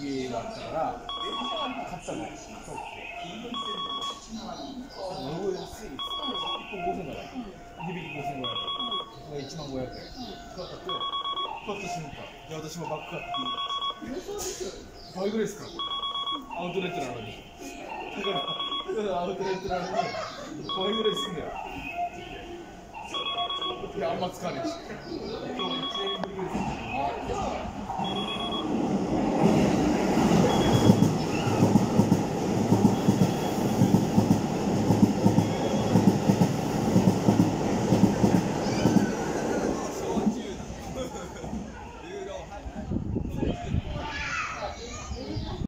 値があったから買ったのそう。俺安い1本5000円だから2匹5500円これ1万500円買ったって買った瞬間で私もバッグ買って倍ぐらいですかアウトレットなのにだからアウトレットなのに倍ぐらいすんだよいやあんま使わないし流動入る。